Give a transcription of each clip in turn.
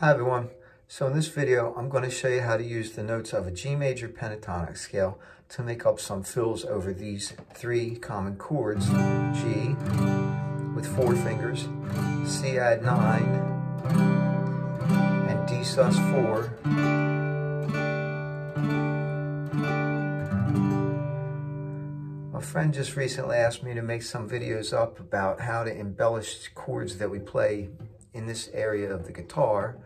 Hi everyone. So in this video, I'm going to show you how to use the notes of a G major pentatonic scale to make up some fills over these three common chords. G with four fingers, C add nine, and D sus four. A friend just recently asked me to make some videos up about how to embellish chords that we play in this area of the guitar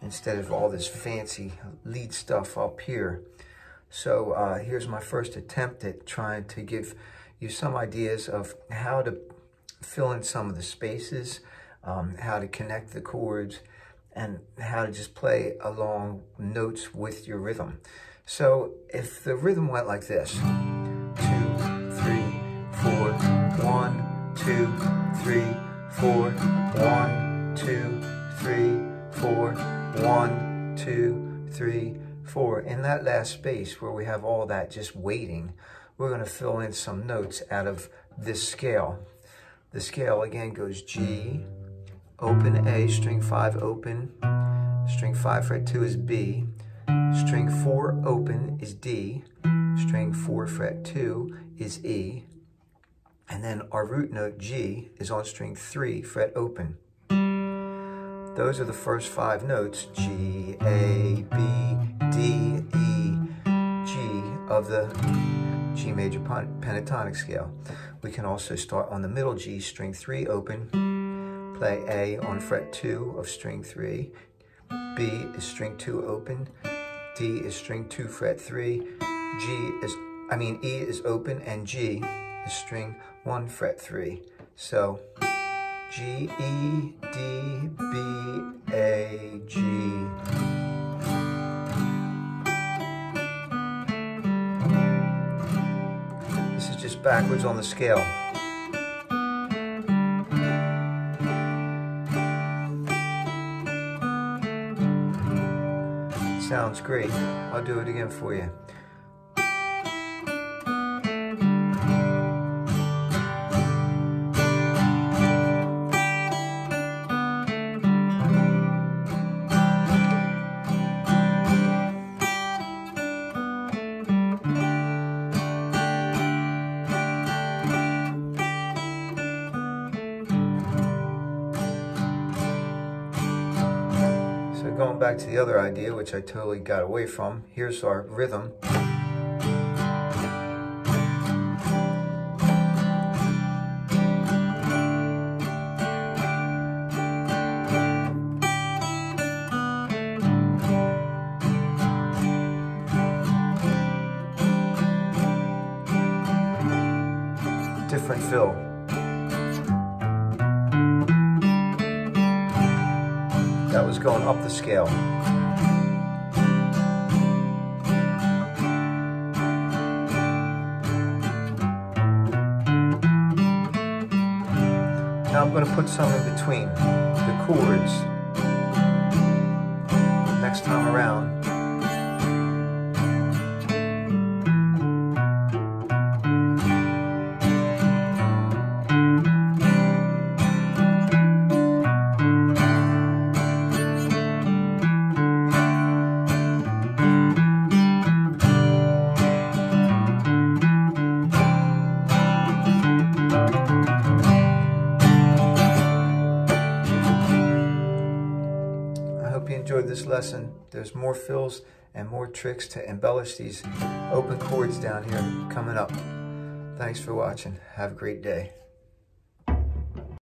instead of all this fancy lead stuff up here. So uh, here's my first attempt at trying to give you some ideas of how to fill in some of the spaces, um, how to connect the chords, and how to just play along notes with your rhythm. So if the rhythm went like this, two, three, four, one, two, three, four, one, two, three, four, one, two, three, four. In that last space where we have all that just waiting, we're going to fill in some notes out of this scale. The scale again goes G, open A, string 5 open, string 5 fret 2 is B, string 4 open is D, string 4 fret 2 is E, and then our root note G is on string 3 fret open. Those are the first five notes, G, A, B, D, E, G of the G major pentatonic scale. We can also start on the middle G, string three open, play A on fret two of string three, B is string two open, D is string two fret three, G is, I mean E is open and G is string one fret three. So G, E, D, B, A, G. This is just backwards on the scale. Sounds great. I'll do it again for you. Back to the other idea, which I totally got away from, here's our rhythm. Different fill. That was going up the scale. Now I'm going to put some in between the chords next time around. This lesson. There's more fills and more tricks to embellish these open chords down here coming up. Thanks for watching. Have a great day.